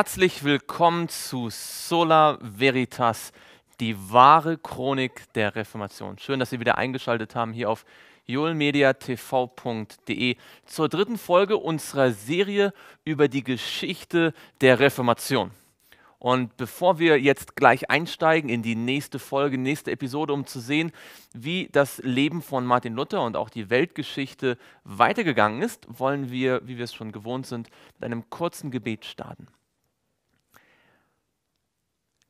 Herzlich willkommen zu Sola Veritas, die wahre Chronik der Reformation. Schön, dass Sie wieder eingeschaltet haben hier auf julmediatv.de zur dritten Folge unserer Serie über die Geschichte der Reformation. Und bevor wir jetzt gleich einsteigen in die nächste Folge, nächste Episode, um zu sehen, wie das Leben von Martin Luther und auch die Weltgeschichte weitergegangen ist, wollen wir, wie wir es schon gewohnt sind, mit einem kurzen Gebet starten.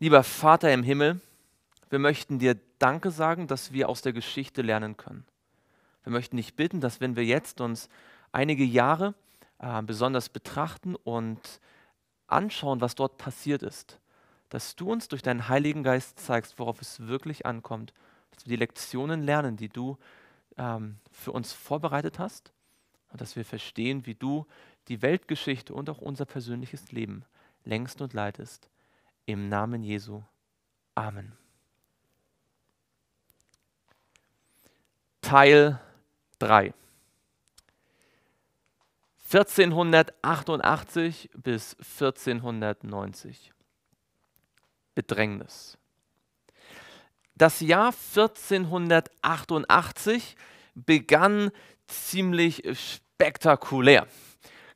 Lieber Vater im Himmel, wir möchten dir Danke sagen, dass wir aus der Geschichte lernen können. Wir möchten dich bitten, dass wenn wir jetzt uns einige Jahre äh, besonders betrachten und anschauen, was dort passiert ist, dass du uns durch deinen Heiligen Geist zeigst, worauf es wirklich ankommt, dass wir die Lektionen lernen, die du ähm, für uns vorbereitet hast und dass wir verstehen, wie du die Weltgeschichte und auch unser persönliches Leben längst und leitest. Im Namen Jesu. Amen. Teil 3. 1488 bis 1490. Bedrängnis. Das Jahr 1488 begann ziemlich spektakulär.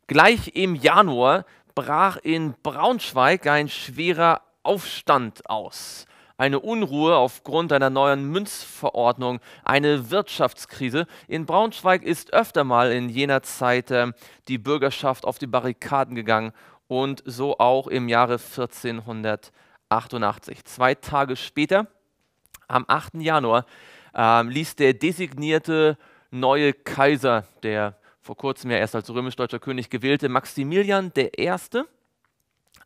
Gleich im Januar brach in Braunschweig ein schwerer Aufstand aus. Eine Unruhe aufgrund einer neuen Münzverordnung, eine Wirtschaftskrise. In Braunschweig ist öfter mal in jener Zeit äh, die Bürgerschaft auf die Barrikaden gegangen und so auch im Jahre 1488. Zwei Tage später, am 8. Januar, äh, ließ der designierte neue Kaiser, der vor kurzem ja erst als römisch-deutscher König gewählte Maximilian I.,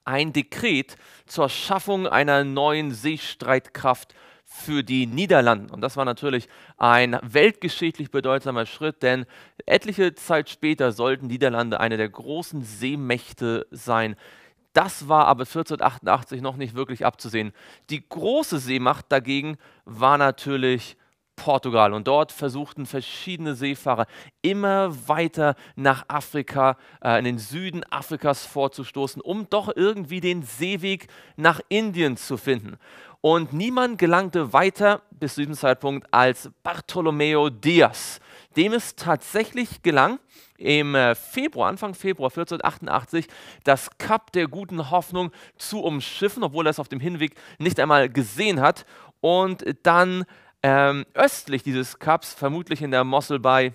ein Dekret zur Schaffung einer neuen Seestreitkraft für die Niederlande. Und das war natürlich ein weltgeschichtlich bedeutsamer Schritt, denn etliche Zeit später sollten Niederlande eine der großen Seemächte sein. Das war aber 1488 noch nicht wirklich abzusehen. Die große Seemacht dagegen war natürlich Portugal. Und dort versuchten verschiedene Seefahrer immer weiter nach Afrika, äh, in den Süden Afrikas vorzustoßen, um doch irgendwie den Seeweg nach Indien zu finden. Und niemand gelangte weiter bis zu diesem Zeitpunkt als Bartolomeo Diaz, dem es tatsächlich gelang, im äh, Februar, Anfang Februar 1488, das Kap der guten Hoffnung zu umschiffen, obwohl er es auf dem Hinweg nicht einmal gesehen hat. Und dann ähm, östlich dieses Kaps, vermutlich in der Mossel Bay,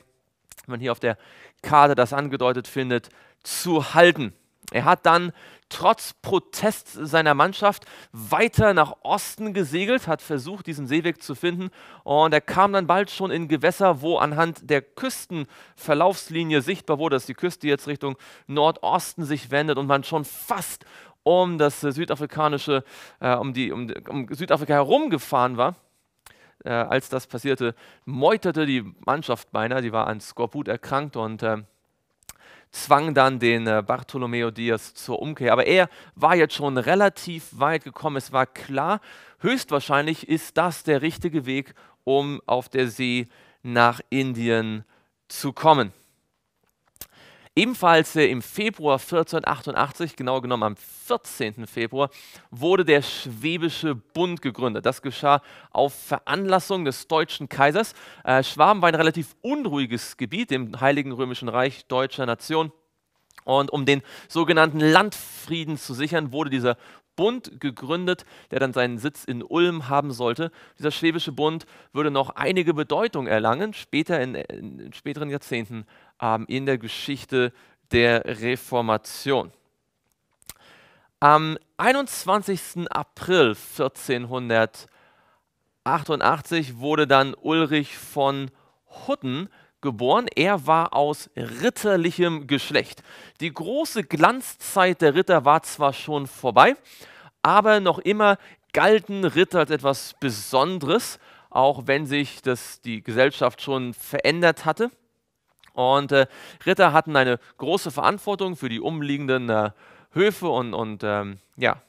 wenn man hier auf der Karte das angedeutet findet, zu halten. Er hat dann trotz Protest seiner Mannschaft weiter nach Osten gesegelt, hat versucht, diesen Seeweg zu finden und er kam dann bald schon in Gewässer, wo anhand der Küstenverlaufslinie sichtbar wurde, dass die Küste jetzt Richtung Nordosten sich wendet und man schon fast um das südafrikanische, äh, um, die, um, um Südafrika herumgefahren war äh, als das passierte, meuterte die Mannschaft beinahe, die war an Skorbut erkrankt und äh, zwang dann den äh, Bartolomeo Diaz zur Umkehr. Aber er war jetzt schon relativ weit gekommen. Es war klar, höchstwahrscheinlich ist das der richtige Weg, um auf der See nach Indien zu kommen. Ebenfalls im Februar 1488, genau genommen am 14. Februar, wurde der Schwäbische Bund gegründet. Das geschah auf Veranlassung des deutschen Kaisers. Äh, Schwaben war ein relativ unruhiges Gebiet im Heiligen Römischen Reich deutscher Nation. Und um den sogenannten Landfrieden zu sichern, wurde dieser Bund gegründet, der dann seinen Sitz in Ulm haben sollte. Dieser Schwäbische Bund würde noch einige Bedeutung erlangen, später in, in späteren Jahrzehnten ähm, in der Geschichte der Reformation. Am 21. April 1488 wurde dann Ulrich von Hutten geboren. Er war aus ritterlichem Geschlecht. Die große Glanzzeit der Ritter war zwar schon vorbei, aber noch immer galten Ritter als etwas Besonderes, auch wenn sich das, die Gesellschaft schon verändert hatte. Und äh, Ritter hatten eine große Verantwortung für die umliegenden äh, Höfe und, und ähm, ja,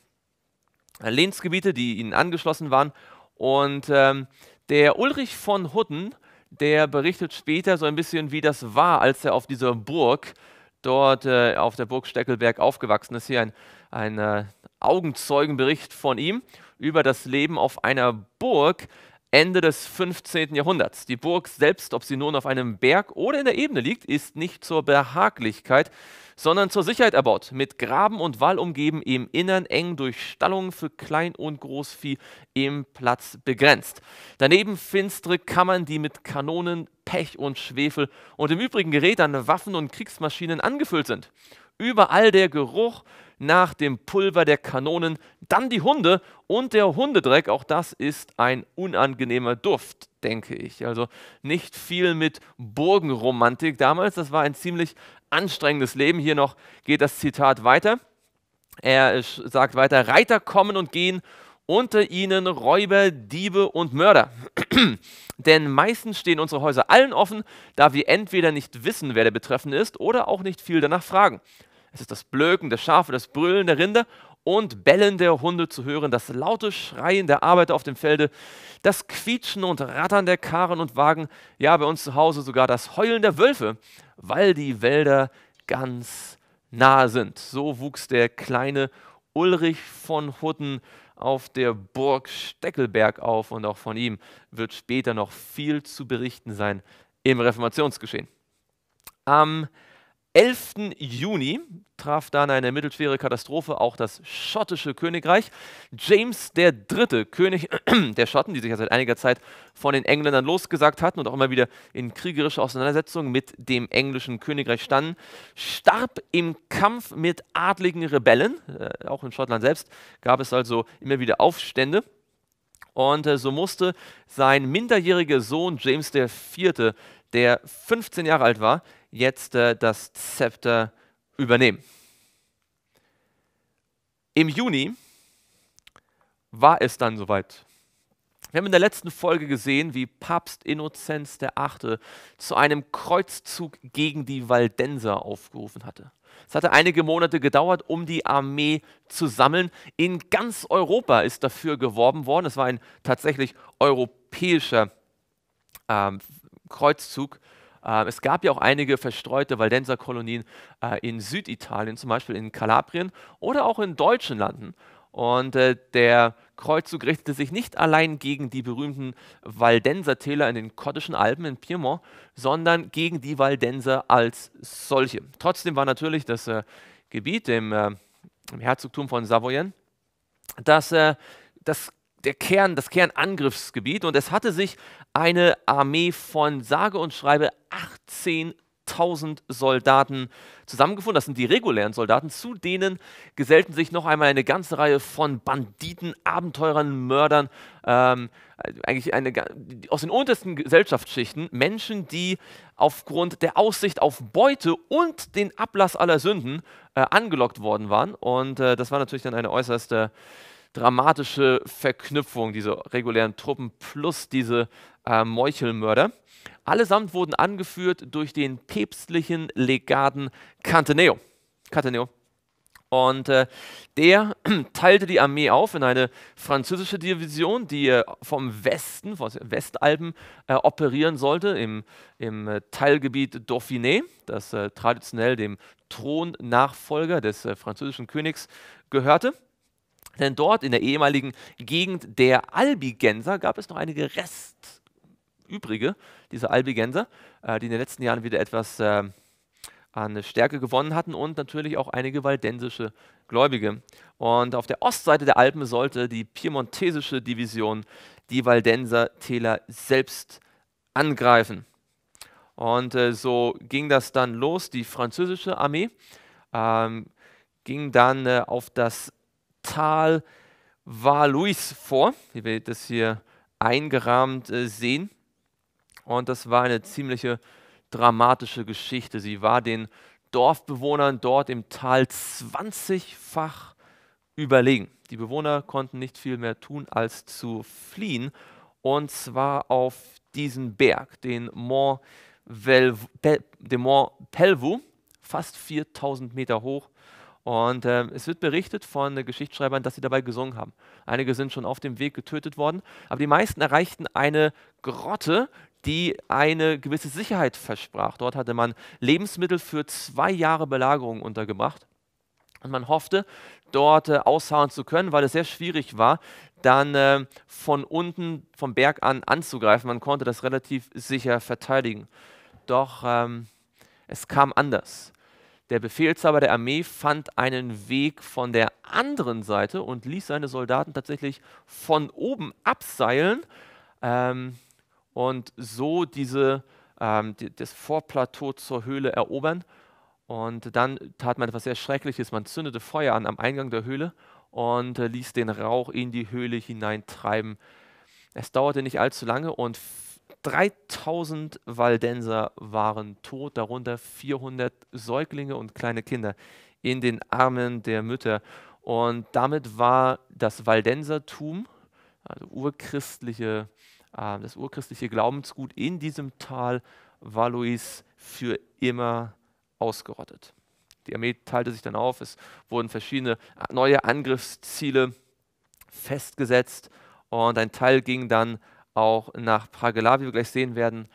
Lehnsgebiete, die ihnen angeschlossen waren. Und ähm, der Ulrich von Hutten, der berichtet später so ein bisschen, wie das war, als er auf dieser Burg dort äh, auf der Burg Steckelberg aufgewachsen ist. Hier ein, ein äh, Augenzeugenbericht von ihm über das Leben auf einer Burg Ende des 15. Jahrhunderts. Die Burg selbst, ob sie nun auf einem Berg oder in der Ebene liegt, ist nicht zur Behaglichkeit, sondern zur Sicherheit erbaut, mit Graben und Wall umgeben, im Innern eng durch Stallungen für Klein- und Großvieh im Platz begrenzt. Daneben finstere Kammern, die mit Kanonen, Pech und Schwefel und im übrigen Gerät an Waffen und Kriegsmaschinen angefüllt sind. Überall der Geruch nach dem Pulver der Kanonen, dann die Hunde und der Hundedreck. Auch das ist ein unangenehmer Duft, denke ich. Also nicht viel mit Burgenromantik damals. Das war ein ziemlich anstrengendes Leben. Hier noch geht das Zitat weiter. Er sagt weiter, Reiter kommen und gehen, unter ihnen Räuber, Diebe und Mörder. Denn meistens stehen unsere Häuser allen offen, da wir entweder nicht wissen, wer der Betreffende ist, oder auch nicht viel danach fragen. Es ist das Blöken der Schafe, das Brüllen der Rinder und Bellen der Hunde zu hören, das laute Schreien der Arbeiter auf dem Felde, das Quietschen und Rattern der Karren und Wagen, ja, bei uns zu Hause sogar das Heulen der Wölfe, weil die Wälder ganz nah sind. So wuchs der kleine Ulrich von Hutten auf der Burg Steckelberg auf und auch von ihm wird später noch viel zu berichten sein im Reformationsgeschehen. Am 11. Juni traf dann eine mittelschwere Katastrophe auch das schottische Königreich. James III., König der Schotten, die sich ja seit einiger Zeit von den Engländern losgesagt hatten und auch immer wieder in kriegerische Auseinandersetzungen mit dem englischen Königreich standen, starb im Kampf mit adligen Rebellen. Äh, auch in Schottland selbst gab es also immer wieder Aufstände. Und äh, so musste sein minderjähriger Sohn James IV., der 15 Jahre alt war, jetzt äh, das Zepter übernehmen. Im Juni war es dann soweit. Wir haben in der letzten Folge gesehen, wie Papst Innozenz VIII. zu einem Kreuzzug gegen die Waldenser aufgerufen hatte. Es hatte einige Monate gedauert, um die Armee zu sammeln. In ganz Europa ist dafür geworben worden. Es war ein tatsächlich europäischer ähm, Kreuzzug. Äh, es gab ja auch einige verstreute Waldenserkolonien äh, in Süditalien, zum Beispiel in Kalabrien oder auch in deutschen Landen. Und äh, der Kreuzzug richtete sich nicht allein gegen die berühmten Waldensertäler in den Kottischen Alpen in Piemont, sondern gegen die Waldenser als solche. Trotzdem war natürlich das äh, Gebiet im, äh, im, Herzogtum von Savoyen das, äh, das der Kern, das Kernangriffsgebiet und es hatte sich eine Armee von sage und schreibe 18.000 Soldaten zusammengefunden. Das sind die regulären Soldaten. Zu denen gesellten sich noch einmal eine ganze Reihe von Banditen, Abenteurern, Mördern, ähm, eigentlich eine, aus den untersten Gesellschaftsschichten, Menschen, die aufgrund der Aussicht auf Beute und den Ablass aller Sünden äh, angelockt worden waren. Und äh, das war natürlich dann eine äußerste dramatische Verknüpfung, diese regulären Truppen plus diese äh, Meuchelmörder. Allesamt wurden angeführt durch den päpstlichen Legaten Cantaneo. Cantaneo. Und äh, der teilte die Armee auf in eine französische Division, die äh, vom Westen, von Westalpen, äh, operieren sollte, im, im äh, Teilgebiet Dauphiné, das äh, traditionell dem Thronnachfolger des äh, französischen Königs gehörte. Denn dort in der ehemaligen Gegend der Albigenser gab es noch einige Restübrige dieser Albigenser, äh, die in den letzten Jahren wieder etwas äh, an Stärke gewonnen hatten und natürlich auch einige waldensische Gläubige. Und auf der Ostseite der Alpen sollte die piemontesische Division die Waldenser Täler selbst angreifen. Und äh, so ging das dann los. Die französische Armee ähm, ging dann äh, auf das Tal Valois vor, wie wir das hier eingerahmt äh, sehen. Und das war eine ziemliche dramatische Geschichte. Sie war den Dorfbewohnern dort im Tal 20-fach überlegen. Die Bewohner konnten nicht viel mehr tun, als zu fliehen. Und zwar auf diesen Berg, den Mont, Vel, Pe, den Mont Pelvoux, fast 4000 Meter hoch und äh, es wird berichtet von Geschichtsschreibern, dass sie dabei gesungen haben. Einige sind schon auf dem Weg getötet worden, aber die meisten erreichten eine Grotte, die eine gewisse Sicherheit versprach. Dort hatte man Lebensmittel für zwei Jahre Belagerung untergebracht. Und man hoffte, dort äh, ausharren zu können, weil es sehr schwierig war, dann äh, von unten, vom Berg an anzugreifen. Man konnte das relativ sicher verteidigen. Doch ähm, es kam anders. Der Befehlshaber der Armee fand einen Weg von der anderen Seite und ließ seine Soldaten tatsächlich von oben abseilen ähm, und so diese, ähm, die, das Vorplateau zur Höhle erobern. Und dann tat man etwas sehr Schreckliches. Man zündete Feuer an am Eingang der Höhle und äh, ließ den Rauch in die Höhle hineintreiben. Es dauerte nicht allzu lange und 3000 Waldenser waren tot, darunter 400 Säuglinge und kleine Kinder in den Armen der Mütter. Und damit war das Waldensertum, also urchristliche, äh, das urchristliche Glaubensgut in diesem Tal Valois für immer ausgerottet. Die Armee teilte sich dann auf, es wurden verschiedene neue Angriffsziele festgesetzt und ein Teil ging dann auch nach Pragela, wie wir gleich sehen werden.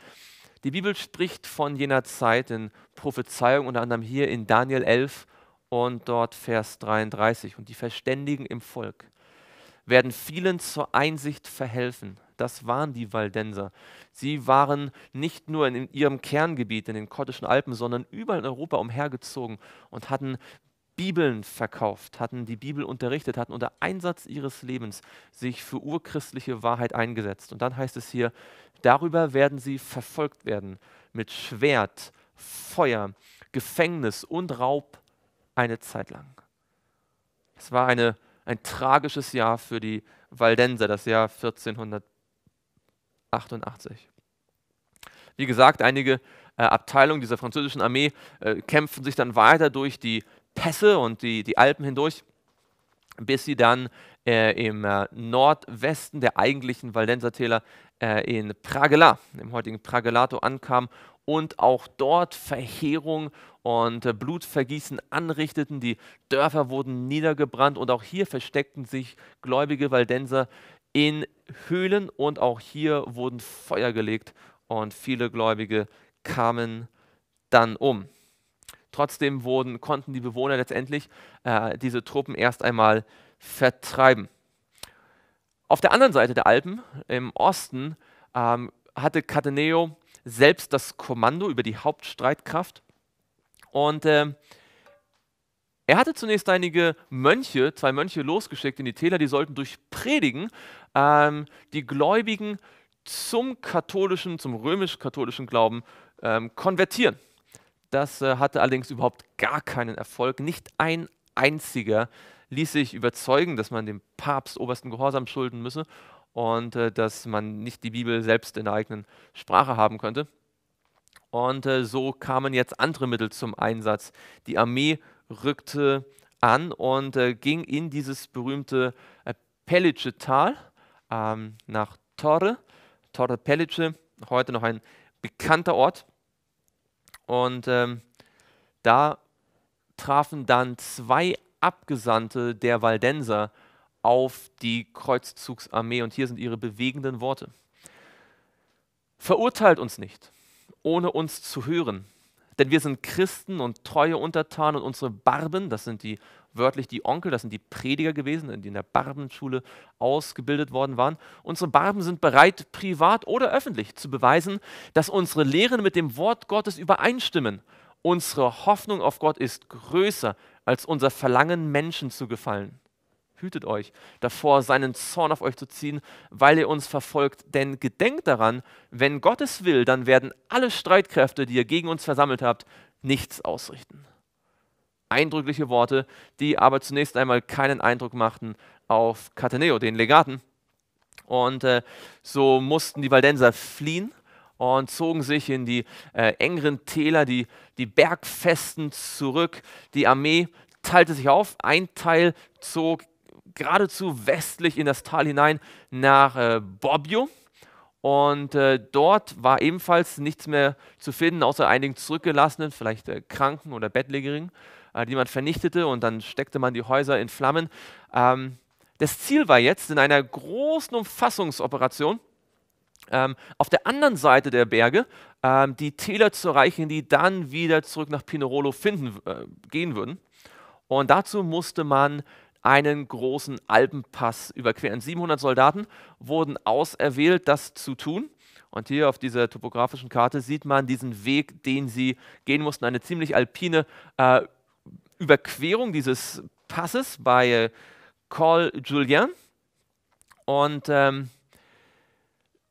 Die Bibel spricht von jener Zeit in Prophezeiung, unter anderem hier in Daniel 11 und dort Vers 33. Und die Verständigen im Volk werden vielen zur Einsicht verhelfen. Das waren die Waldenser. Sie waren nicht nur in ihrem Kerngebiet, in den Kottischen Alpen, sondern überall in Europa umhergezogen und hatten Bibeln verkauft, hatten die Bibel unterrichtet, hatten unter Einsatz ihres Lebens sich für urchristliche Wahrheit eingesetzt. Und dann heißt es hier, darüber werden sie verfolgt werden mit Schwert, Feuer, Gefängnis und Raub eine Zeit lang. Es war eine, ein tragisches Jahr für die Waldenser, das Jahr 1488. Wie gesagt, einige äh, Abteilungen dieser französischen Armee äh, kämpfen sich dann weiter durch die Pässe und die, die Alpen hindurch, bis sie dann äh, im äh, Nordwesten der eigentlichen Valdensertäler äh, in Pragela, im heutigen Pragelato, ankam und auch dort Verheerung und äh, Blutvergießen anrichteten. Die Dörfer wurden niedergebrannt und auch hier versteckten sich gläubige Valdenser in Höhlen und auch hier wurden Feuer gelegt und viele Gläubige kamen dann um. Trotzdem wurden, konnten die Bewohner letztendlich äh, diese Truppen erst einmal vertreiben. Auf der anderen Seite der Alpen, im Osten, ähm, hatte Cataneo selbst das Kommando über die Hauptstreitkraft. Und äh, er hatte zunächst einige Mönche, zwei Mönche losgeschickt in die Täler, die sollten durch Predigen ähm, die Gläubigen zum katholischen, zum römisch-katholischen Glauben ähm, konvertieren. Das äh, hatte allerdings überhaupt gar keinen Erfolg. Nicht ein einziger ließ sich überzeugen, dass man dem Papst obersten Gehorsam schulden müsse und äh, dass man nicht die Bibel selbst in der eigenen Sprache haben könnte. Und äh, so kamen jetzt andere Mittel zum Einsatz. Die Armee rückte an und äh, ging in dieses berühmte äh, Pellice-Tal ähm, nach Torre. Torre Pellice, heute noch ein bekannter Ort. Und ähm, da trafen dann zwei Abgesandte der Waldenser auf die Kreuzzugsarmee. Und hier sind ihre bewegenden Worte. Verurteilt uns nicht, ohne uns zu hören, denn wir sind Christen und treue Untertanen und unsere Barben, das sind die wörtlich die Onkel, das sind die Prediger gewesen, die in der Barbenschule ausgebildet worden waren. Unsere Barben sind bereit, privat oder öffentlich zu beweisen, dass unsere Lehren mit dem Wort Gottes übereinstimmen. Unsere Hoffnung auf Gott ist größer als unser Verlangen, Menschen zu gefallen. Hütet euch davor, seinen Zorn auf euch zu ziehen, weil ihr uns verfolgt. Denn gedenkt daran, wenn Gott es will, dann werden alle Streitkräfte, die ihr gegen uns versammelt habt, nichts ausrichten eindrückliche Worte, die aber zunächst einmal keinen Eindruck machten auf Cataneo, den Legaten. Und äh, so mussten die Waldenser fliehen und zogen sich in die äh, engeren Täler, die, die Bergfesten zurück. Die Armee teilte sich auf. Ein Teil zog geradezu westlich in das Tal hinein nach äh, Bobbio. Und äh, dort war ebenfalls nichts mehr zu finden, außer einigen zurückgelassenen, vielleicht äh, Kranken oder Bettlägerinnen. Äh, die man vernichtete und dann steckte man die Häuser in Flammen. Ähm, das Ziel war jetzt in einer großen Umfassungsoperation ähm, auf der anderen Seite der Berge ähm, die Täler zu erreichen, die dann wieder zurück nach Pinerolo finden, äh, gehen würden. Und dazu musste man einen großen Alpenpass überqueren. 700 Soldaten wurden auserwählt, das zu tun. Und hier auf dieser topografischen Karte sieht man diesen Weg, den sie gehen mussten. Eine ziemlich alpine äh, Überquerung dieses Passes bei äh, Col Julien. Und ähm,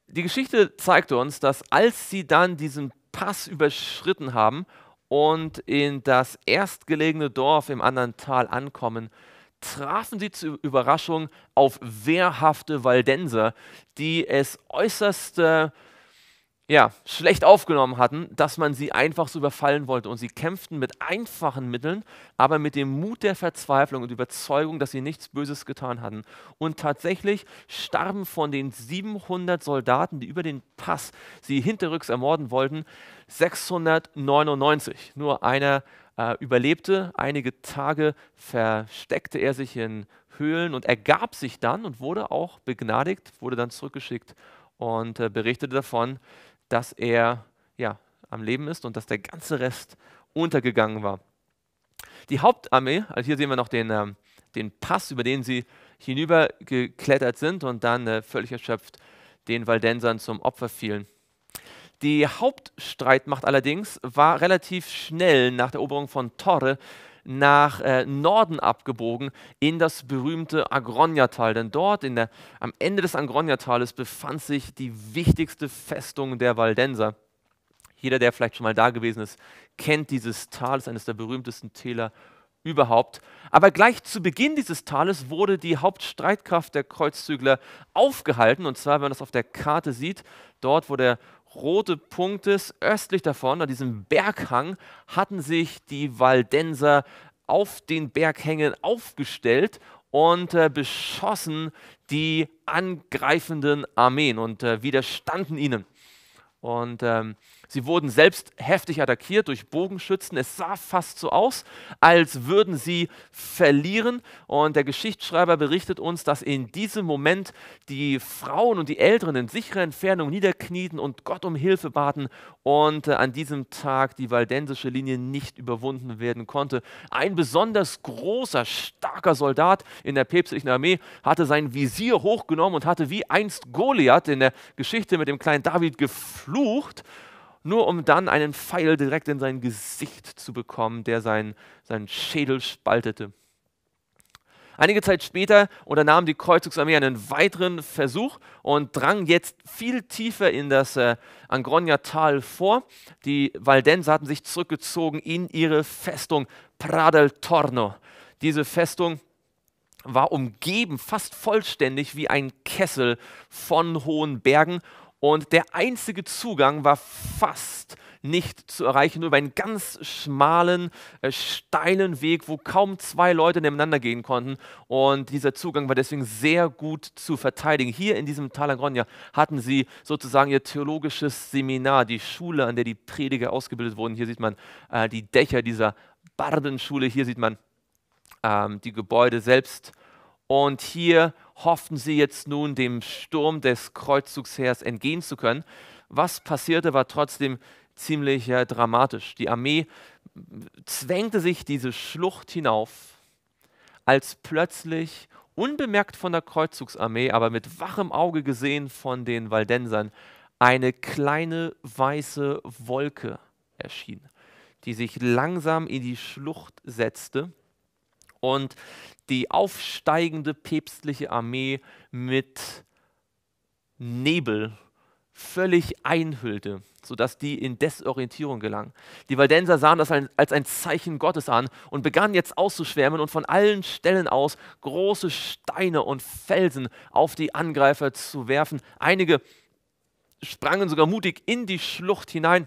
die Geschichte zeigt uns, dass als sie dann diesen Pass überschritten haben und in das erstgelegene Dorf im anderen Tal ankommen, trafen sie zur Überraschung auf wehrhafte Waldenser, die es äußerst äh, ja, schlecht aufgenommen hatten, dass man sie einfach so überfallen wollte. Und sie kämpften mit einfachen Mitteln, aber mit dem Mut der Verzweiflung und Überzeugung, dass sie nichts Böses getan hatten. Und tatsächlich starben von den 700 Soldaten, die über den Pass sie hinterrücks ermorden wollten, 699. Nur einer äh, überlebte. Einige Tage versteckte er sich in Höhlen und ergab sich dann und wurde auch begnadigt, wurde dann zurückgeschickt und äh, berichtete davon, dass er ja, am Leben ist und dass der ganze Rest untergegangen war. Die Hauptarmee, also hier sehen wir noch den, ähm, den Pass, über den sie hinübergeklettert sind und dann äh, völlig erschöpft den Waldensern zum Opfer fielen. Die Hauptstreitmacht allerdings war relativ schnell nach der Eroberung von Torre nach äh, Norden abgebogen in das berühmte Agronjatal. Denn dort der, am Ende des Agronjatales befand sich die wichtigste Festung der Waldenser. Jeder, der vielleicht schon mal da gewesen ist, kennt dieses Tal, ist eines der berühmtesten Täler überhaupt. Aber gleich zu Beginn dieses Tales wurde die Hauptstreitkraft der Kreuzzügler aufgehalten. Und zwar, wenn man das auf der Karte sieht, dort, wo der rote Punkt ist, östlich davon, an diesem Berghang, hatten sich die Waldenser auf den Berghängen aufgestellt und äh, beschossen die angreifenden Armeen und äh, widerstanden ihnen. Und ähm, Sie wurden selbst heftig attackiert durch Bogenschützen. Es sah fast so aus, als würden sie verlieren. Und der Geschichtsschreiber berichtet uns, dass in diesem Moment die Frauen und die Älteren in sicherer Entfernung niederknieten und Gott um Hilfe baten und äh, an diesem Tag die waldensische Linie nicht überwunden werden konnte. Ein besonders großer, starker Soldat in der päpstlichen Armee hatte sein Visier hochgenommen und hatte wie einst Goliath in der Geschichte mit dem kleinen David geflucht nur um dann einen Pfeil direkt in sein Gesicht zu bekommen, der seinen, seinen Schädel spaltete. Einige Zeit später unternahm die Kreuzungsarmee einen weiteren Versuch und drang jetzt viel tiefer in das äh, Angronia-Tal vor. Die Valdenser hatten sich zurückgezogen in ihre Festung Pradel Torno. Diese Festung war umgeben fast vollständig wie ein Kessel von hohen Bergen und der einzige Zugang war fast nicht zu erreichen, nur über einen ganz schmalen, äh, steilen Weg, wo kaum zwei Leute nebeneinander gehen konnten. Und dieser Zugang war deswegen sehr gut zu verteidigen. Hier in diesem Tal Agronia hatten sie sozusagen ihr theologisches Seminar, die Schule, an der die Prediger ausgebildet wurden. Hier sieht man äh, die Dächer dieser Bardenschule, hier sieht man ähm, die Gebäude selbst. Und hier hofften sie jetzt nun dem Sturm des Kreuzzugsheers entgehen zu können. Was passierte, war trotzdem ziemlich ja, dramatisch. Die Armee zwängte sich diese Schlucht hinauf, als plötzlich, unbemerkt von der Kreuzzugsarmee, aber mit wachem Auge gesehen von den Waldensern, eine kleine weiße Wolke erschien, die sich langsam in die Schlucht setzte und die aufsteigende päpstliche Armee mit Nebel völlig einhüllte, sodass die in Desorientierung gelangen. Die Waldenser sahen das als ein Zeichen Gottes an und begannen jetzt auszuschwärmen und von allen Stellen aus große Steine und Felsen auf die Angreifer zu werfen. Einige sprangen sogar mutig in die Schlucht hinein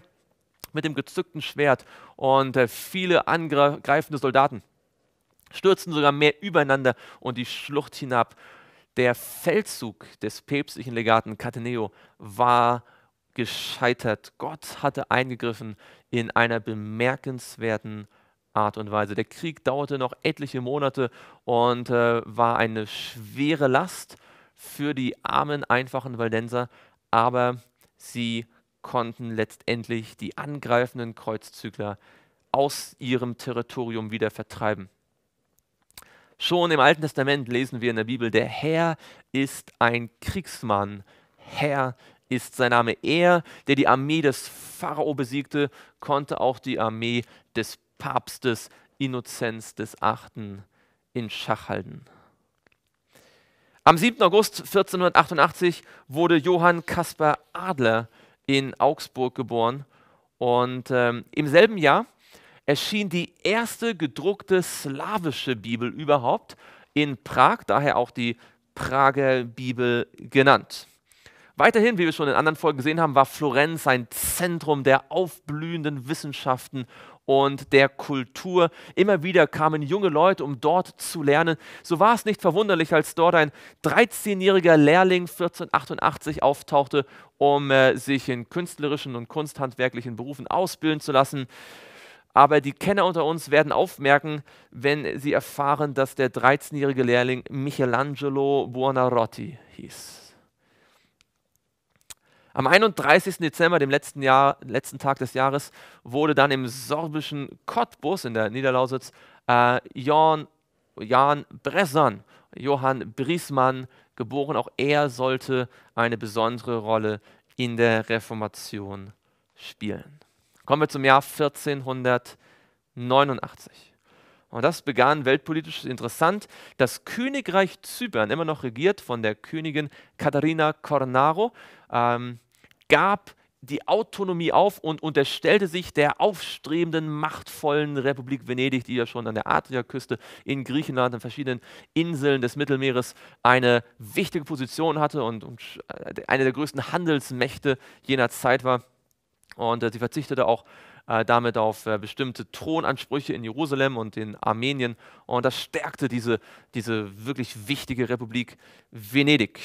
mit dem gezückten Schwert und äh, viele angreifende Soldaten stürzten sogar mehr übereinander und die Schlucht hinab. Der Feldzug des päpstlichen Legaten Cataneo war gescheitert. Gott hatte eingegriffen in einer bemerkenswerten Art und Weise. Der Krieg dauerte noch etliche Monate und äh, war eine schwere Last für die armen, einfachen Waldenser, aber sie konnten letztendlich die angreifenden Kreuzzügler aus ihrem Territorium wieder vertreiben. Schon im Alten Testament lesen wir in der Bibel, der Herr ist ein Kriegsmann. Herr ist sein Name. Er, der die Armee des Pharao besiegte, konnte auch die Armee des Papstes Innozenz des Achten in Schach halten. Am 7. August 1488 wurde Johann Caspar Adler in Augsburg geboren und ähm, im selben Jahr erschien die erste gedruckte slawische Bibel überhaupt in Prag, daher auch die Prager Bibel genannt. Weiterhin, wie wir schon in anderen Folgen gesehen haben, war Florenz ein Zentrum der aufblühenden Wissenschaften und der Kultur. Immer wieder kamen junge Leute, um dort zu lernen. So war es nicht verwunderlich, als dort ein 13-jähriger Lehrling 1488 auftauchte, um äh, sich in künstlerischen und kunsthandwerklichen Berufen ausbilden zu lassen. Aber die Kenner unter uns werden aufmerken, wenn sie erfahren, dass der 13-jährige Lehrling Michelangelo Buonarroti hieß. Am 31. Dezember, dem letzten, Jahr, letzten Tag des Jahres, wurde dann im sorbischen Cottbus in der Niederlausitz äh, Jan, Jan Bressan, Johann Briesmann geboren. Auch er sollte eine besondere Rolle in der Reformation spielen. Kommen wir zum Jahr 1489. Und das begann weltpolitisch interessant. Das Königreich Zypern, immer noch regiert von der Königin Katharina Cornaro, ähm, gab die Autonomie auf und unterstellte sich der aufstrebenden, machtvollen Republik Venedig, die ja schon an der Adriaküste in Griechenland, an verschiedenen Inseln des Mittelmeeres eine wichtige Position hatte und, und äh, eine der größten Handelsmächte jener Zeit war. Und äh, sie verzichtete auch äh, damit auf äh, bestimmte Thronansprüche in Jerusalem und in Armenien. Und das stärkte diese, diese wirklich wichtige Republik Venedig.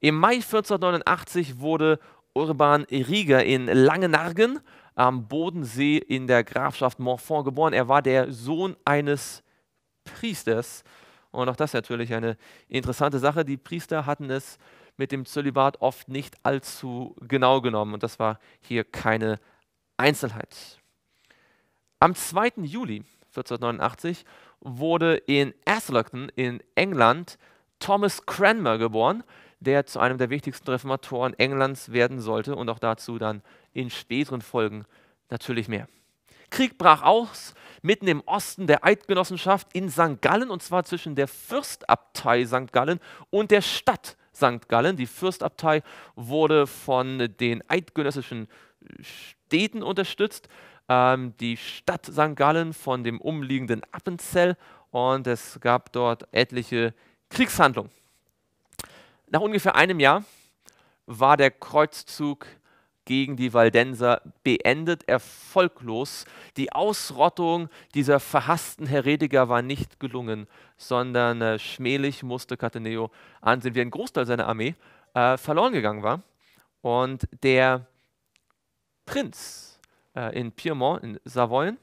Im Mai 1489 wurde Urban Rieger in Langenargen am Bodensee in der Grafschaft Montfort geboren. Er war der Sohn eines Priesters. Und auch das ist natürlich eine interessante Sache. Die Priester hatten es mit dem Zölibat oft nicht allzu genau genommen. Und das war hier keine Einzelheit. Am 2. Juli 1489 wurde in Atherton in England Thomas Cranmer geboren, der zu einem der wichtigsten Reformatoren Englands werden sollte und auch dazu dann in späteren Folgen natürlich mehr. Krieg brach aus mitten im Osten der Eidgenossenschaft in St. Gallen und zwar zwischen der Fürstabtei St. Gallen und der Stadt St. Gallen. Die Fürstabtei wurde von den eidgenössischen Städten unterstützt, ähm, die Stadt St. Gallen von dem umliegenden Appenzell und es gab dort etliche Kriegshandlungen. Nach ungefähr einem Jahr war der Kreuzzug gegen die Waldenser beendet, erfolglos. Die Ausrottung dieser verhassten Heretiker war nicht gelungen, sondern äh, schmählich musste Cataneo ansehen, wie ein Großteil seiner Armee äh, verloren gegangen war. Und der Prinz äh, in Piemont, in Savoyen,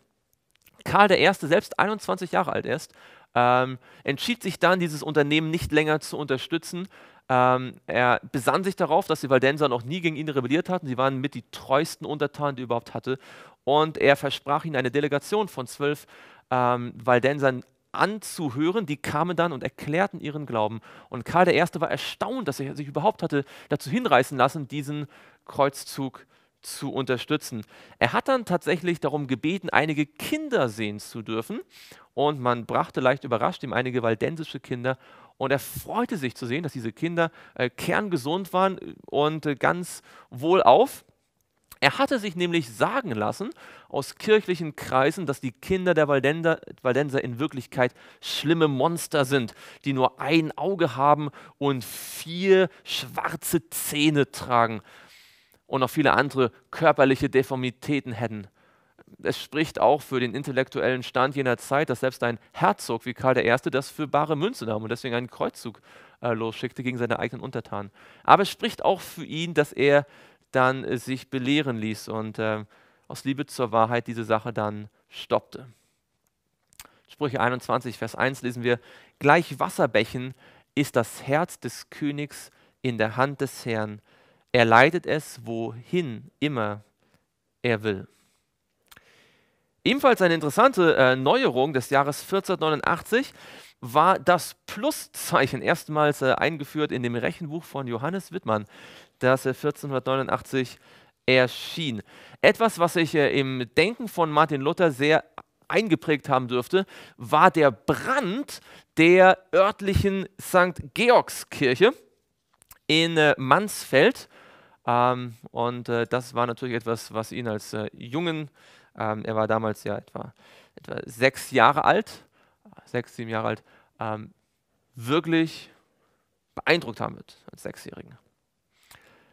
Karl I., selbst 21 Jahre alt erst, ähm, entschied sich dann, dieses Unternehmen nicht länger zu unterstützen. Ähm, er besann sich darauf, dass die Waldenser noch nie gegen ihn rebelliert hatten. Sie waren mit die treuesten Untertanen, die er überhaupt hatte. Und er versprach ihnen eine Delegation von zwölf ähm, Waldensern anzuhören. Die kamen dann und erklärten ihren Glauben. Und Karl I. war erstaunt, dass er sich überhaupt hatte dazu hinreißen lassen, diesen Kreuzzug zu unterstützen. Er hat dann tatsächlich darum gebeten, einige Kinder sehen zu dürfen und man brachte leicht überrascht ihm einige waldensische Kinder und er freute sich zu sehen, dass diese Kinder äh, kerngesund waren und äh, ganz wohlauf. Er hatte sich nämlich sagen lassen aus kirchlichen Kreisen, dass die Kinder der Waldenser, Waldenser, in Wirklichkeit schlimme Monster sind, die nur ein Auge haben und vier schwarze Zähne tragen und noch viele andere körperliche Deformitäten hätten. Es spricht auch für den intellektuellen Stand jener Zeit, dass selbst ein Herzog wie Karl I. das für bare Münze nahm und deswegen einen Kreuzzug äh, losschickte gegen seine eigenen Untertanen. Aber es spricht auch für ihn, dass er dann äh, sich belehren ließ und äh, aus Liebe zur Wahrheit diese Sache dann stoppte. Sprüche 21, Vers 1 lesen wir, gleich Wasserbächen ist das Herz des Königs in der Hand des Herrn, Er leitet es, wohin immer er will. Ebenfalls eine interessante äh, Neuerung des Jahres 1489 war das Pluszeichen erstmals äh, eingeführt in dem Rechenbuch von Johannes Wittmann, das äh, 1489 erschien. Etwas, was sich äh, im Denken von Martin Luther sehr eingeprägt haben dürfte, war der Brand der örtlichen St. Georgskirche in äh, Mansfeld. Ähm, und äh, das war natürlich etwas, was ihn als äh, jungen, ähm, er war damals ja etwa, etwa sechs Jahre alt, sechs, sieben Jahre alt, ähm, wirklich beeindruckt haben wird als Sechsjährigen.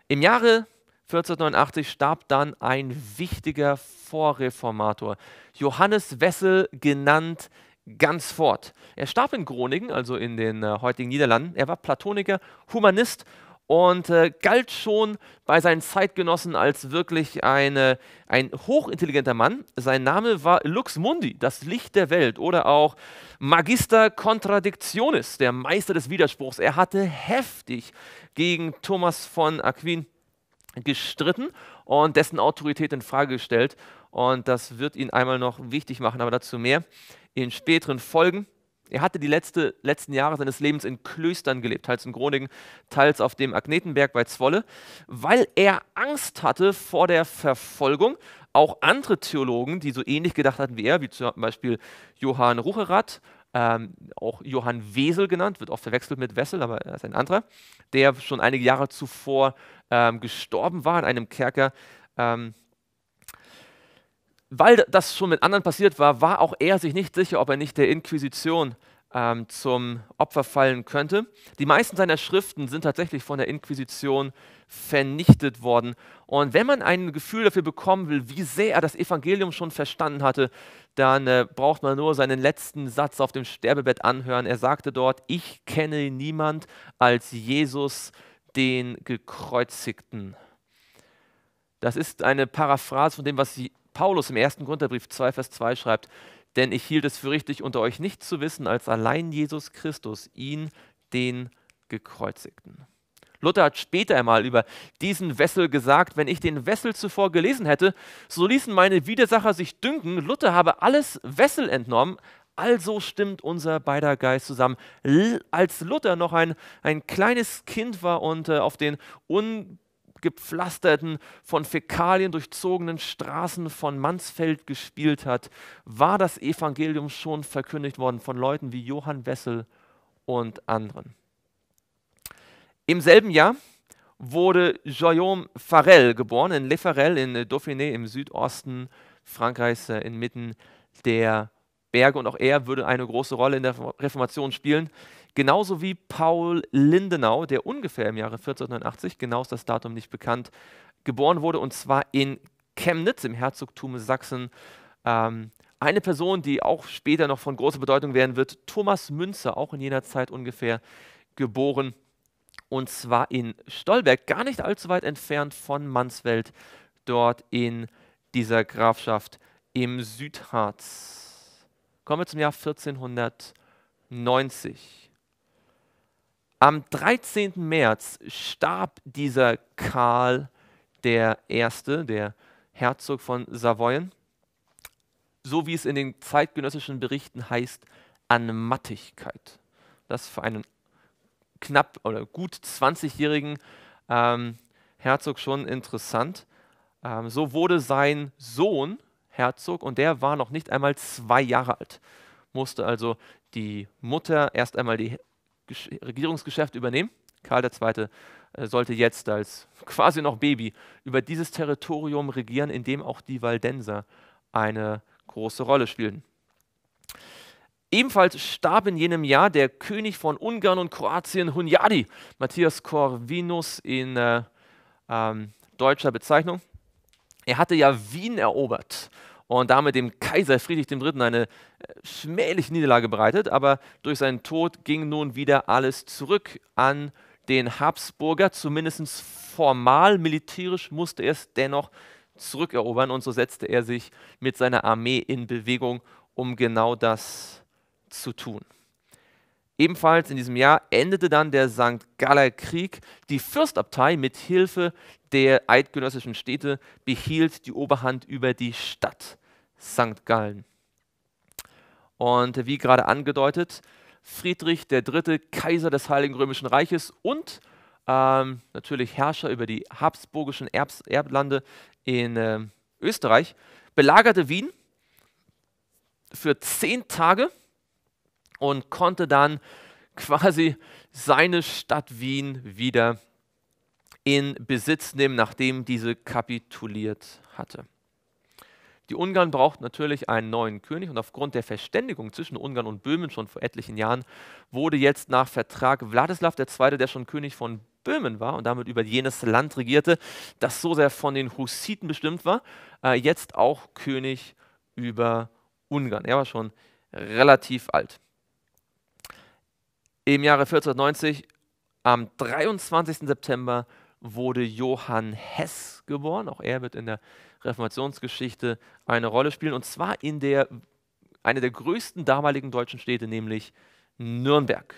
Im Jahre 1489 starb dann ein wichtiger Vorreformator, Johannes Wessel genannt ganz fort. Er starb in Groningen, also in den äh, heutigen Niederlanden. Er war Platoniker, Humanist und äh, galt schon bei seinen Zeitgenossen als wirklich eine, ein hochintelligenter Mann. Sein Name war Lux Mundi, das Licht der Welt oder auch Magister Contradictionis, der Meister des Widerspruchs. Er hatte heftig gegen Thomas von Aquin gestritten und dessen Autorität in Frage gestellt. Und das wird ihn einmal noch wichtig machen, aber dazu mehr in späteren Folgen. Er hatte die letzte, letzten Jahre seines Lebens in Klöstern gelebt, teils in Groningen, teils auf dem Agnetenberg bei Zwolle, weil er Angst hatte vor der Verfolgung. Auch andere Theologen, die so ähnlich gedacht hatten wie er, wie zum Beispiel Johann Rucherath, ähm, auch Johann Wesel genannt, wird oft verwechselt mit Wessel, aber er ist ein anderer, der schon einige Jahre zuvor ähm, gestorben war in einem Kerker. Ähm, weil das schon mit anderen passiert war, war auch er sich nicht sicher, ob er nicht der Inquisition ähm, zum Opfer fallen könnte. Die meisten seiner Schriften sind tatsächlich von der Inquisition vernichtet worden. Und wenn man ein Gefühl dafür bekommen will, wie sehr er das Evangelium schon verstanden hatte, dann äh, braucht man nur seinen letzten Satz auf dem Sterbebett anhören. Er sagte dort, ich kenne niemand als Jesus, den Gekreuzigten. Das ist eine Paraphrase von dem, was Paulus im ersten Gründerbrief 2, Vers 2 schreibt, denn ich hielt es für richtig, unter euch nicht zu wissen, als allein Jesus Christus, ihn, den Gekreuzigten. Luther hat später einmal über diesen Wessel gesagt, wenn ich den Wessel zuvor gelesen hätte, so ließen meine Widersacher sich dünken, Luther habe alles Wessel entnommen, also stimmt unser beider Geist zusammen. L als Luther noch ein, ein kleines Kind war und äh, auf den un gepflasterten, von Fäkalien durchzogenen Straßen von Mansfeld gespielt hat, war das Evangelium schon verkündigt worden von Leuten wie Johann Wessel und anderen. Im selben Jahr wurde Guillaume Farel geboren in Le Farel in Dauphiné im Südosten Frankreichs äh, inmitten der Berge und auch er würde eine große Rolle in der Reformation spielen. Genauso wie Paul Lindenau, der ungefähr im Jahre 1489, genau ist das Datum nicht bekannt, geboren wurde und zwar in Chemnitz im Herzogtum Sachsen. Ähm, eine Person, die auch später noch von großer Bedeutung werden wird, Thomas Münzer, auch in jener Zeit ungefähr geboren und zwar in Stolberg, gar nicht allzu weit entfernt von Mansfeld, dort in dieser Grafschaft im Südharz. Kommen wir zum Jahr 1490. Am 13. März starb dieser Karl der Erste, der Herzog von Savoyen, so wie es in den zeitgenössischen Berichten heißt, an Mattigkeit. Das für einen knapp oder gut 20-jährigen ähm, Herzog schon interessant. Ähm, so wurde sein Sohn Herzog und der war noch nicht einmal zwei Jahre alt, musste also die Mutter erst einmal die Regierungsgeschäft übernehmen. Karl II. Äh, sollte jetzt als quasi noch Baby über dieses Territorium regieren, in dem auch die Waldenser eine große Rolle spielen. Ebenfalls starb in jenem Jahr der König von Ungarn und Kroatien, Hunyadi, Matthias Corvinus in äh, ähm, deutscher Bezeichnung. Er hatte ja Wien erobert und damit dem Kaiser Friedrich III. eine äh, schmähliche Niederlage bereitet, aber durch seinen Tod ging nun wieder alles zurück an den Habsburger, zumindest formal, militärisch musste er es dennoch zurückerobern und so setzte er sich mit seiner Armee in Bewegung, um genau das zu tun. Ebenfalls in diesem Jahr endete dann der St. Galler Krieg. Die Fürstabtei mit Hilfe der eidgenössischen Städte behielt die Oberhand über die Stadt St. Gallen. Und wie gerade angedeutet, Friedrich III., Kaiser des Heiligen Römischen Reiches und ähm, natürlich Herrscher über die habsburgischen Erbs Erblande in äh, Österreich, belagerte Wien für zehn Tage und konnte dann quasi seine Stadt Wien wieder in Besitz nehmen, nachdem diese kapituliert hatte. Die Ungarn brauchten natürlich einen neuen König und aufgrund der Verständigung zwischen Ungarn und Böhmen schon vor etlichen Jahren wurde jetzt nach Vertrag Wladislaw II., der schon König von Böhmen war und damit über jenes Land regierte, das so sehr von den Hussiten bestimmt war, äh, jetzt auch König über Ungarn. Er war schon relativ alt. Im Jahre 1490, am 23. September, wurde Johann Hess geboren. Auch er wird in der Reformationsgeschichte eine Rolle spielen. Und zwar in der, einer der größten damaligen deutschen Städte, nämlich Nürnberg.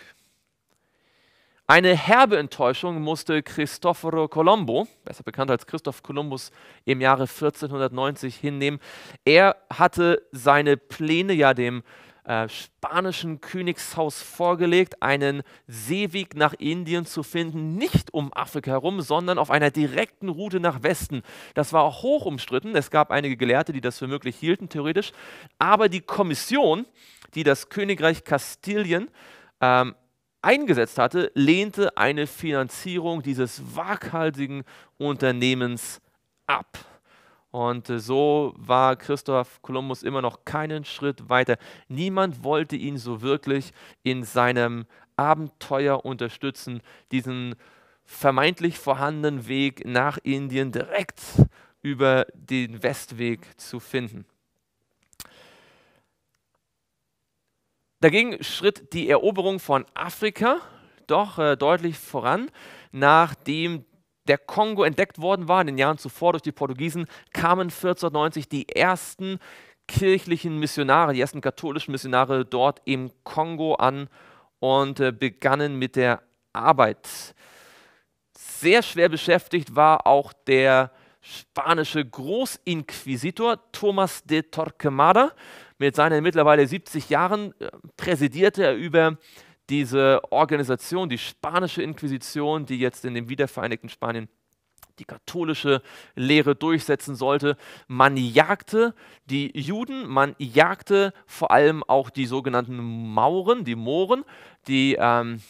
Eine herbe Enttäuschung musste Cristoforo Colombo, besser bekannt als Christoph Kolumbus, im Jahre 1490 hinnehmen. Er hatte seine Pläne ja dem äh, spanischen Königshaus vorgelegt, einen Seeweg nach Indien zu finden, nicht um Afrika herum, sondern auf einer direkten Route nach Westen. Das war auch hoch umstritten. Es gab einige Gelehrte, die das für möglich hielten, theoretisch. Aber die Kommission, die das Königreich Kastilien ähm, eingesetzt hatte, lehnte eine Finanzierung dieses waghalsigen Unternehmens ab. Und äh, so war Christoph Kolumbus immer noch keinen Schritt weiter. Niemand wollte ihn so wirklich in seinem Abenteuer unterstützen, diesen vermeintlich vorhandenen Weg nach Indien direkt über den Westweg zu finden. Dagegen schritt die Eroberung von Afrika doch äh, deutlich voran, nachdem der Kongo entdeckt worden war, in den Jahren zuvor durch die Portugiesen, kamen 1490 die ersten kirchlichen Missionare, die ersten katholischen Missionare dort im Kongo an und äh, begannen mit der Arbeit. Sehr schwer beschäftigt war auch der spanische Großinquisitor Thomas de Torquemada. Mit seinen mittlerweile 70 Jahren äh, präsidierte er über diese Organisation, die spanische Inquisition, die jetzt in dem wiedervereinigten Spanien die katholische Lehre durchsetzen sollte. Man jagte die Juden, man jagte vor allem auch die sogenannten Mauren, die Mohren, die ähm,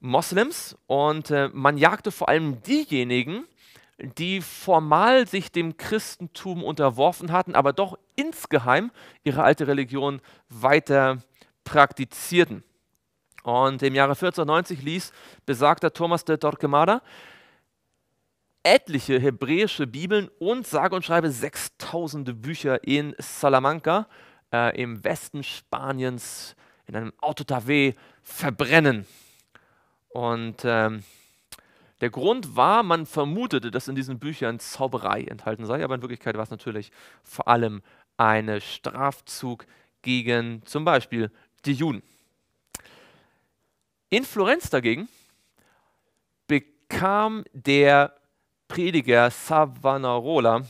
Moslems und äh, man jagte vor allem diejenigen, die formal sich dem Christentum unterworfen hatten, aber doch insgeheim ihre alte Religion weiter praktizierten. Und im Jahre 1490 ließ besagter Thomas de Torquemada etliche hebräische Bibeln und sage und schreibe 6000 Bücher in Salamanca äh, im Westen Spaniens in einem Autotave verbrennen. Und ähm, der Grund war, man vermutete, dass in diesen Büchern Zauberei enthalten sei, aber in Wirklichkeit war es natürlich vor allem ein Strafzug gegen zum Beispiel die Juden. In Florenz dagegen bekam der Prediger Savonarola,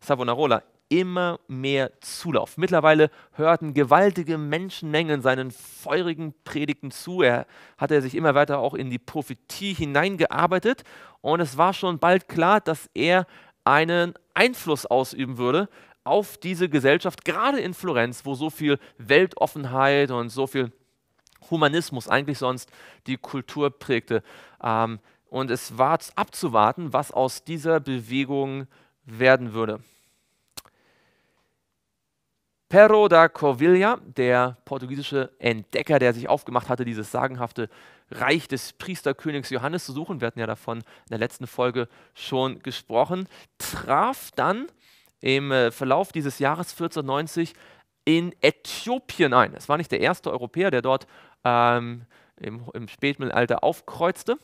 Savonarola immer mehr Zulauf. Mittlerweile hörten gewaltige Menschenmengen seinen feurigen Predigten zu. Er hatte sich immer weiter auch in die Prophetie hineingearbeitet und es war schon bald klar, dass er einen Einfluss ausüben würde auf diese Gesellschaft, gerade in Florenz, wo so viel Weltoffenheit und so viel Humanismus eigentlich sonst die Kultur prägte. Ähm, und es war abzuwarten, was aus dieser Bewegung werden würde. Pero da Corvilla, der portugiesische Entdecker, der sich aufgemacht hatte, dieses sagenhafte Reich des Priesterkönigs Johannes zu suchen, wir hatten ja davon in der letzten Folge schon gesprochen, traf dann im äh, Verlauf dieses Jahres 1490 in Äthiopien ein. Es war nicht der erste Europäer, der dort ähm, im, im Spätmittelalter aufkreuzte.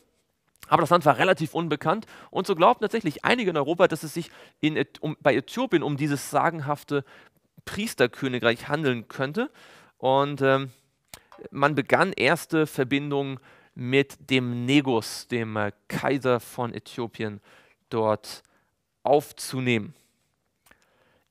Aber das Land war relativ unbekannt und so glaubten tatsächlich einige in Europa, dass es sich in, um, bei Äthiopien um dieses sagenhafte Priesterkönigreich handeln könnte. Und ähm, man begann erste Verbindungen mit dem Negus, dem äh, Kaiser von Äthiopien, dort aufzunehmen.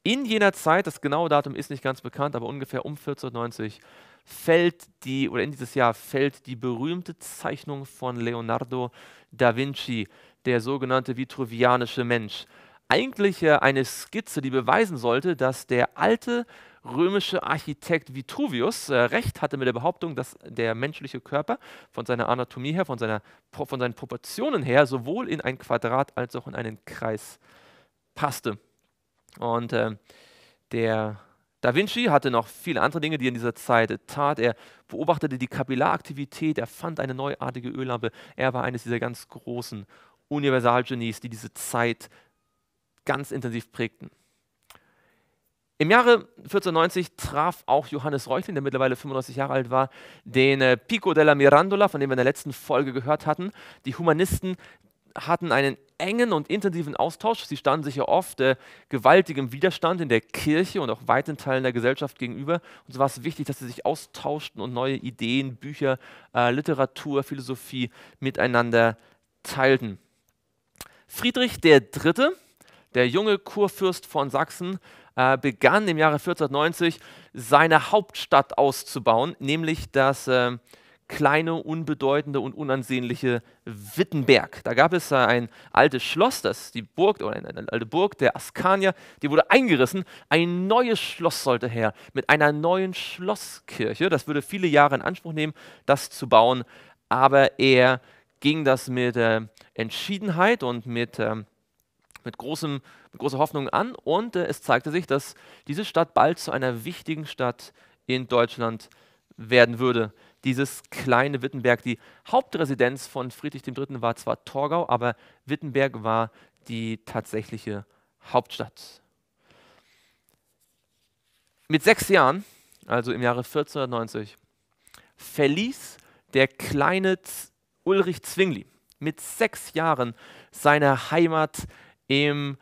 In jener Zeit, das genaue Datum ist nicht ganz bekannt, aber ungefähr um 1490 fällt die, oder in dieses Jahr fällt die berühmte Zeichnung von Leonardo da Vinci, der sogenannte vitruvianische Mensch. Eigentlich äh, eine Skizze, die beweisen sollte, dass der alte römische Architekt Vitruvius äh, recht hatte mit der Behauptung, dass der menschliche Körper von seiner Anatomie her, von, seiner, von seinen Proportionen her, sowohl in ein Quadrat als auch in einen Kreis passte. Und äh, der Da Vinci hatte noch viele andere Dinge, die er in dieser Zeit tat. Er beobachtete die Kapillaraktivität, er fand eine neuartige Öllampe. Er war eines dieser ganz großen Universalgenies, die diese Zeit ganz intensiv prägten. Im Jahre 1490 traf auch Johannes Reuchlin, der mittlerweile 35 Jahre alt war, den äh, Pico della Mirandola, von dem wir in der letzten Folge gehört hatten. Die Humanisten hatten einen engen und intensiven Austausch. Sie standen sich ja oft äh, gewaltigem Widerstand in der Kirche und auch weiten Teilen der Gesellschaft gegenüber. Und so war es wichtig, dass sie sich austauschten und neue Ideen, Bücher, äh, Literatur, Philosophie miteinander teilten. Friedrich III., der junge Kurfürst von Sachsen, äh, begann im Jahre 1490 seine Hauptstadt auszubauen, nämlich das äh, kleine, unbedeutende und unansehnliche Wittenberg. Da gab es ein altes Schloss, das die Burg oder eine, eine alte Burg der Askanier, die wurde eingerissen. Ein neues Schloss sollte her mit einer neuen Schlosskirche. Das würde viele Jahre in Anspruch nehmen, das zu bauen, aber er ging das mit äh, Entschiedenheit und mit ähm, mit, großem, mit großer Hoffnung an und äh, es zeigte sich, dass diese Stadt bald zu einer wichtigen Stadt in Deutschland werden würde. Dieses kleine Wittenberg, die Hauptresidenz von Friedrich III. war zwar Torgau, aber Wittenberg war die tatsächliche Hauptstadt. Mit sechs Jahren, also im Jahre 1490, verließ der kleine Ulrich Zwingli mit sechs Jahren seine Heimat im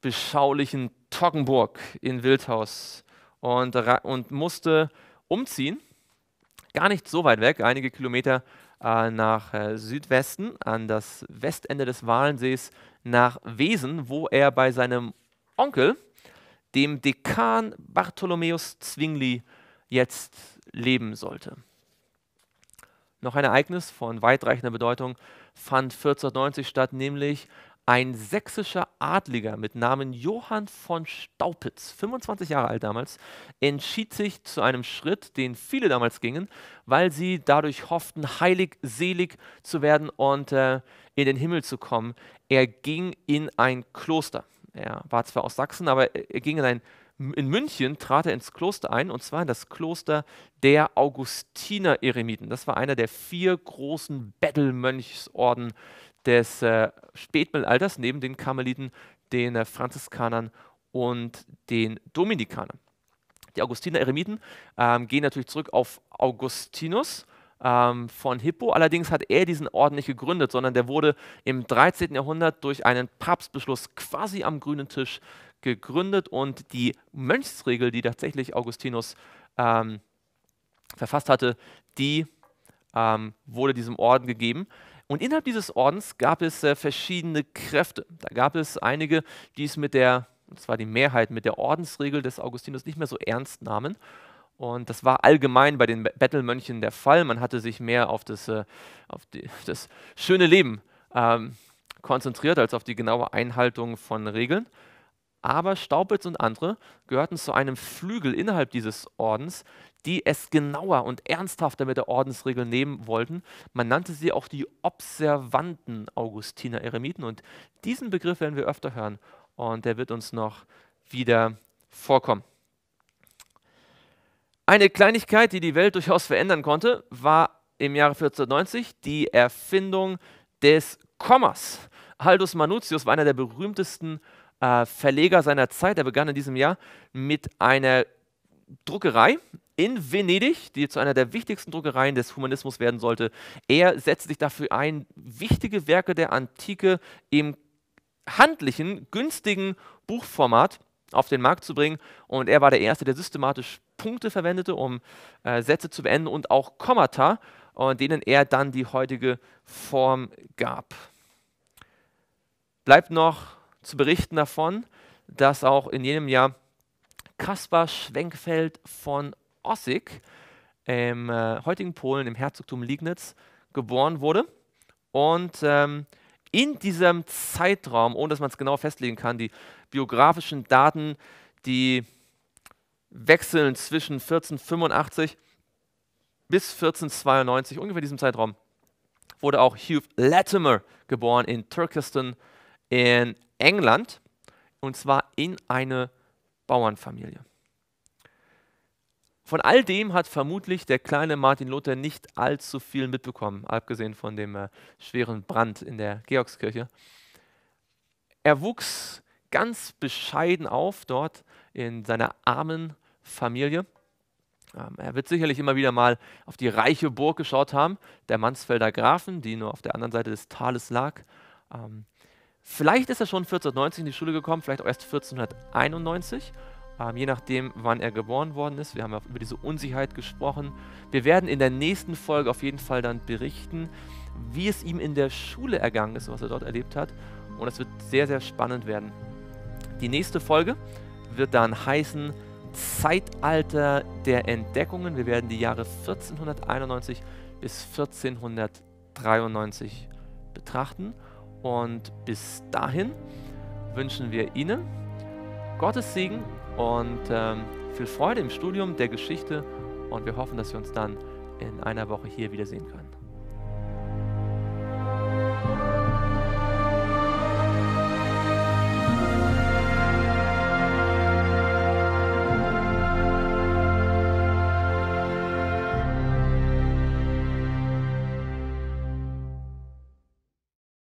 beschaulichen Toggenburg in Wildhaus und, und musste umziehen, gar nicht so weit weg, einige Kilometer äh, nach äh, Südwesten an das Westende des Walensees nach Wesen, wo er bei seinem Onkel, dem Dekan Bartholomäus Zwingli, jetzt leben sollte. Noch ein Ereignis von weitreichender Bedeutung fand 1490 statt, nämlich ein sächsischer Adliger mit Namen Johann von Staupitz, 25 Jahre alt damals, entschied sich zu einem Schritt, den viele damals gingen, weil sie dadurch hofften, heilig, selig zu werden und äh, in den Himmel zu kommen. Er ging in ein Kloster. Er war zwar aus Sachsen, aber er ging in ein in München trat er ins Kloster ein, und zwar in das Kloster der Augustiner-Eremiten. Das war einer der vier großen Bettelmönchsorden des äh, Spätmittelalters neben den Karmeliten, den äh, Franziskanern und den Dominikanern. Die Augustiner Eremiten ähm, gehen natürlich zurück auf Augustinus ähm, von Hippo. Allerdings hat er diesen Orden nicht gegründet, sondern der wurde im 13. Jahrhundert durch einen Papstbeschluss quasi am grünen Tisch gegründet und die Mönchsregel, die tatsächlich Augustinus ähm, verfasst hatte, die ähm, wurde diesem Orden gegeben. Und innerhalb dieses Ordens gab es äh, verschiedene Kräfte. Da gab es einige, die es mit der, und zwar die Mehrheit, mit der Ordensregel des Augustinus nicht mehr so ernst nahmen. Und das war allgemein bei den Bettelmönchen der Fall. Man hatte sich mehr auf das, äh, auf die, das schöne Leben ähm, konzentriert als auf die genaue Einhaltung von Regeln. Aber Staupitz und andere gehörten zu einem Flügel innerhalb dieses Ordens, die es genauer und ernsthafter mit der Ordensregel nehmen wollten. Man nannte sie auch die observanten Augustiner Eremiten und diesen Begriff werden wir öfter hören und der wird uns noch wieder vorkommen. Eine Kleinigkeit, die die Welt durchaus verändern konnte, war im Jahre 1490 die Erfindung des Kommas. Aldus Manutius war einer der berühmtesten äh, Verleger seiner Zeit. Er begann in diesem Jahr mit einer Druckerei in Venedig, die zu einer der wichtigsten Druckereien des Humanismus werden sollte. Er setzte sich dafür ein, wichtige Werke der Antike im handlichen, günstigen Buchformat auf den Markt zu bringen. Und er war der Erste, der systematisch Punkte verwendete, um äh, Sätze zu beenden und auch Kommata, äh, denen er dann die heutige Form gab. Bleibt noch zu berichten davon, dass auch in jenem Jahr Kaspar Schwenkfeld von Ossig im äh, heutigen Polen im Herzogtum Liegnitz geboren wurde. Und ähm, in diesem Zeitraum, ohne dass man es genau festlegen kann, die biografischen Daten, die wechseln zwischen 1485 bis 1492, ungefähr diesem Zeitraum, wurde auch Hugh Latimer geboren in Turkeston in England und zwar in eine Bauernfamilie. Von all dem hat vermutlich der kleine Martin Luther nicht allzu viel mitbekommen, abgesehen von dem äh, schweren Brand in der Georgskirche. Er wuchs ganz bescheiden auf dort in seiner armen Familie. Ähm, er wird sicherlich immer wieder mal auf die reiche Burg geschaut haben, der Mansfelder Grafen, die nur auf der anderen Seite des Tales lag. Ähm, vielleicht ist er schon 1490 in die Schule gekommen, vielleicht auch erst 1491 ähm, je nachdem, wann er geboren worden ist. Wir haben ja über diese Unsicherheit gesprochen. Wir werden in der nächsten Folge auf jeden Fall dann berichten, wie es ihm in der Schule ergangen ist, was er dort erlebt hat. Und es wird sehr, sehr spannend werden. Die nächste Folge wird dann heißen Zeitalter der Entdeckungen. Wir werden die Jahre 1491 bis 1493 betrachten. Und bis dahin wünschen wir Ihnen Gottes Segen und ähm, viel Freude im Studium der Geschichte und wir hoffen, dass wir uns dann in einer Woche hier wiedersehen können.